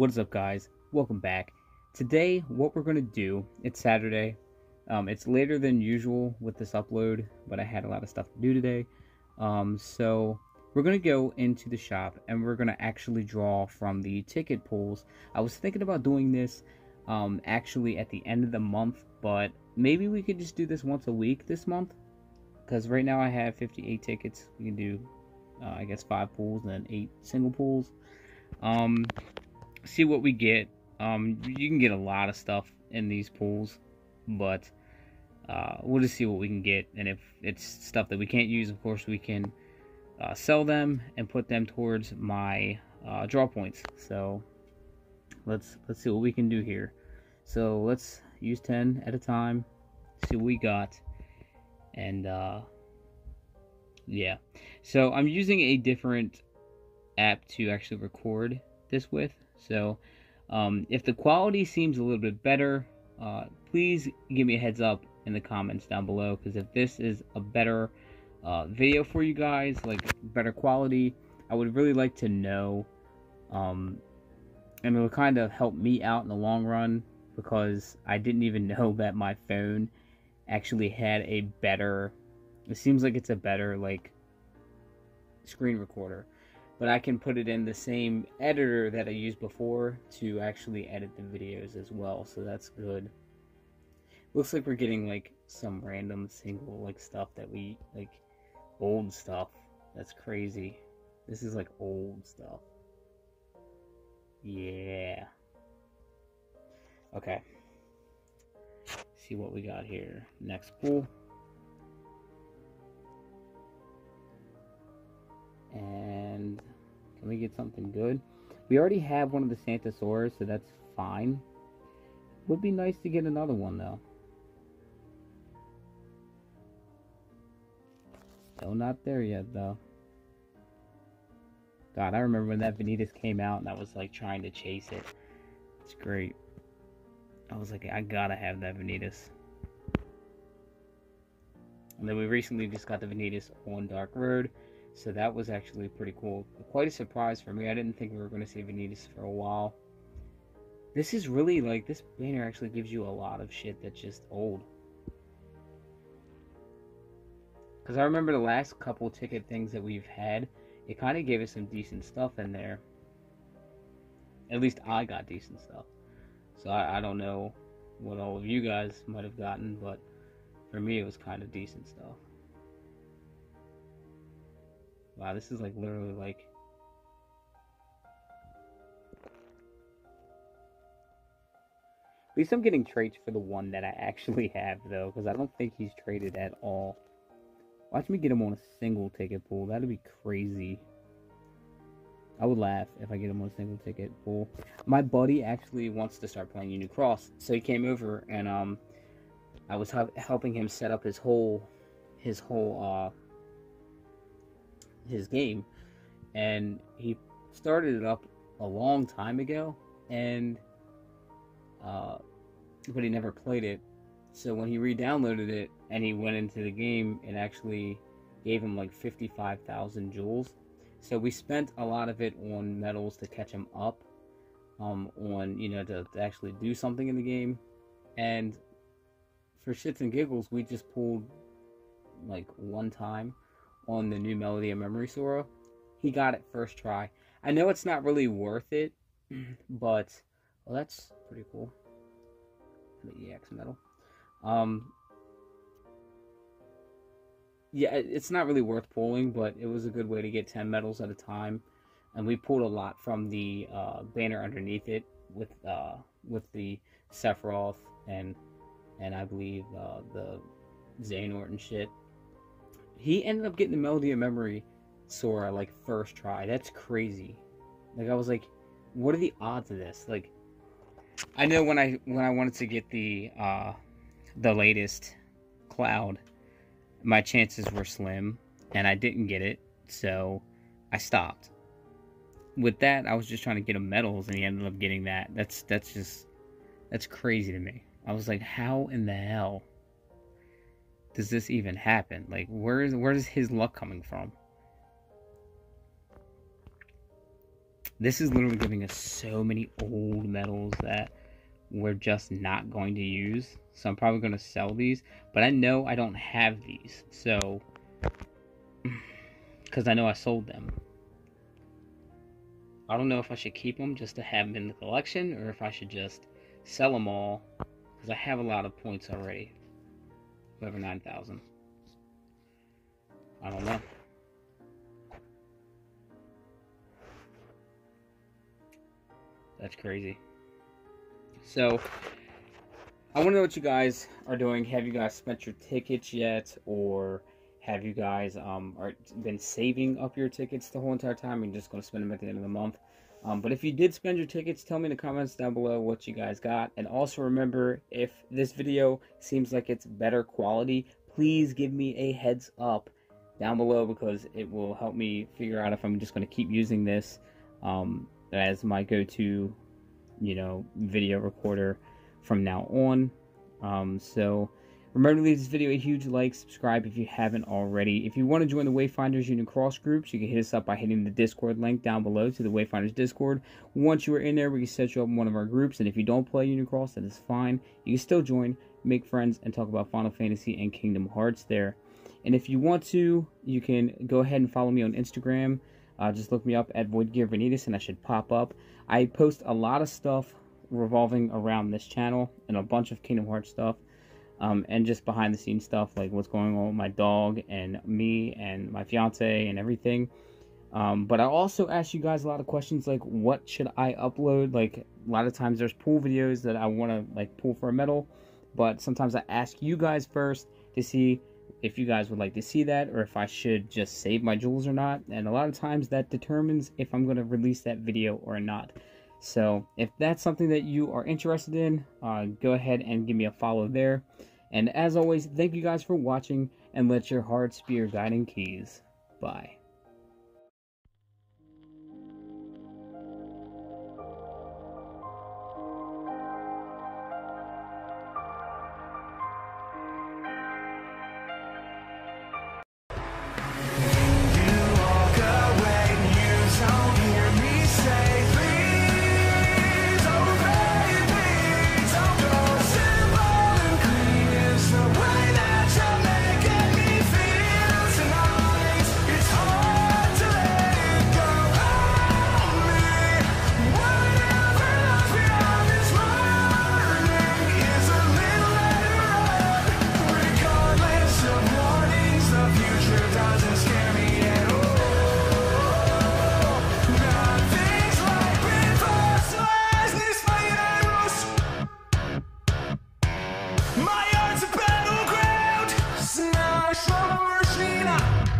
What is up, guys? Welcome back. Today, what we're going to do, it's Saturday. Um, it's later than usual with this upload, but I had a lot of stuff to do today. Um, so, we're going to go into the shop and we're going to actually draw from the ticket pools. I was thinking about doing this um, actually at the end of the month, but maybe we could just do this once a week this month. Because right now I have 58 tickets. We can do, uh, I guess, five pools and then eight single pools. Um, see what we get. Um, you can get a lot of stuff in these pools, but uh, we'll just see what we can get. And if it's stuff that we can't use, of course, we can uh, sell them and put them towards my uh, draw points. So let's let's see what we can do here. So let's use 10 at a time. See what we got, and uh, yeah. So I'm using a different app to actually record this with. So um, if the quality seems a little bit better, uh, please give me a heads up in the comments down below because if this is a better uh, video for you guys, like better quality, I would really like to know. Um, and it'll kind of help me out in the long run because I didn't even know that my phone actually had a better. It seems like it's a better like screen recorder but I can put it in the same editor that I used before to actually edit the videos as well, so that's good. Looks like we're getting like some random single like stuff that we like old stuff. That's crazy. This is like old stuff. Yeah. Okay. See what we got here. Next pool. Can we get something good? We already have one of the Santasaurus, so that's fine. Would be nice to get another one, though. Still not there yet, though. God, I remember when that Vanitas came out and I was, like, trying to chase it. It's great. I was like, I gotta have that Vanitas. And then we recently just got the Vanitas on Dark Road. So that was actually pretty cool. Quite a surprise for me. I didn't think we were going to see Vanitas for a while. This is really like this banner actually gives you a lot of shit that's just old. Because I remember the last couple ticket things that we've had, it kind of gave us some decent stuff in there. At least I got decent stuff. So I, I don't know what all of you guys might have gotten, but for me it was kind of decent stuff. Wow, this is like literally like At least I'm getting traits for the one that I actually have, though, because I don't think he's traded at all. Watch me get him on a single ticket pool. That'd be crazy. I would laugh if I get him on a single ticket pool. My buddy actually wants to start playing Union Cross, so he came over and um, I was helping him set up his whole, his whole uh, his game, and he started it up a long time ago, and uh, but he never played it. So when he re-downloaded it and he went into the game, it actually gave him like fifty-five thousand jewels. So we spent a lot of it on medals to catch him up, um, on you know to, to actually do something in the game, and for shits and giggles, we just pulled like one time on the new Melody of Memory Sora. He got it first try. I know it's not really worth it, but well, that's pretty cool. The EX medal. Um, yeah, it's not really worth pulling, but it was a good way to get 10 medals at a time. And we pulled a lot from the uh, banner underneath it with uh, with the Sephiroth and and I believe uh, the Xehanort and shit he ended up getting the Melody of Memory Sora like first try. That's crazy. Like I was like, what are the odds of this? Like, I know when I when I wanted to get the uh, the latest Cloud, my chances were slim, and I didn't get it, so I stopped. With that, I was just trying to get him medals, and he ended up getting that. That's that's just that's crazy to me. I was like, how in the hell does this even happen? Like, where is where is his luck coming from? This is literally giving us so many old medals that we're just not going to use. So I'm probably going to sell these. But I know I don't have these. So, because I know I sold them. I don't know if I should keep them just to have them in the collection or if I should just sell them all because I have a lot of points already. Over 9,000. I don't know. That's crazy. So, I want to know what you guys are doing. Have you guys spent your tickets yet, or have you guys um are been saving up your tickets the whole entire time? You're just going to spend them at the end of the month. Um, but if you did spend your tickets, tell me in the comments down below what you guys got. And also remember, if this video seems like it's better quality, please give me a heads up down below because it will help me figure out if I'm just going to keep using this. Um, as my go-to, you know, video recorder from now on. Um, so remember to leave this video a huge like, subscribe if you haven't already. If you want to join the Wayfinders Union Cross groups, you can hit us up by hitting the Discord link down below to the Wayfinders Discord. Once you are in there, we can set you up in one of our groups. And if you don't play Union Cross, that is fine. You can still join, make friends, and talk about Final Fantasy and Kingdom Hearts there. And if you want to, you can go ahead and follow me on Instagram. Uh, just look me up at Void Gear Vanitas and I should pop up. I post a lot of stuff revolving around this channel and a bunch of Kingdom Hearts stuff. Um, and just behind the scenes stuff like what's going on with my dog and me and my fiance and everything. Um, but I also ask you guys a lot of questions like what should I upload? Like a lot of times there's pool videos that I want to like pull for a medal, but sometimes I ask you guys first to see if you guys would like to see that or if I should just save my jewels or not. And a lot of times that determines if I'm going to release that video or not. So if that's something that you are interested in, uh, go ahead and give me a follow there. And as always, thank you guys for watching and let your hearts be your guiding keys. Bye. Summer machine.